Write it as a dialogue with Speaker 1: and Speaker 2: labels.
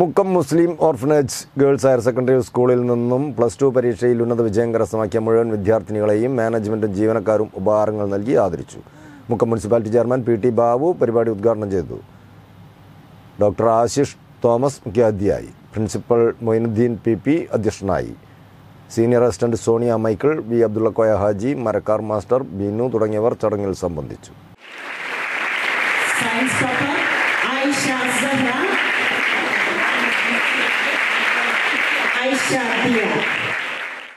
Speaker 1: Mukkam Muslim orphanage girls higher secondary സ്കൂളിൽ നിന്നും plus two പരീക്ഷയിൽ ഉന്നത വിജയം കരസ്ഥമാക്കിയ മുഴുവൻ വിദ്യാർത്ഥിനികളെയും മാനേജ്മെന്റും ജീവനക്കാരും ഉപഹാരങ്ങൾ നൽകി ആദരിച്ചു. Mukkam municipality chairman P T Babu പരിപാടി ഉദ്ഘാടനം ചെയ്തു. ഡോക്ടർ ആശിഷ് തോമസ് മുഖ്യാതിഥിയായി. പ്രിൻസിപ്പൽ മൊയിനുദ്ദീൻ പി പി അധ്യക്ഷനായി. Senior assistant Sonia Michael V Abdullakoya Haji Marakkar master Binu തുടങ്ങിയവർ ചടങ്ങിൽ സംബന്ധിച്ചു.
Speaker 2: 下地了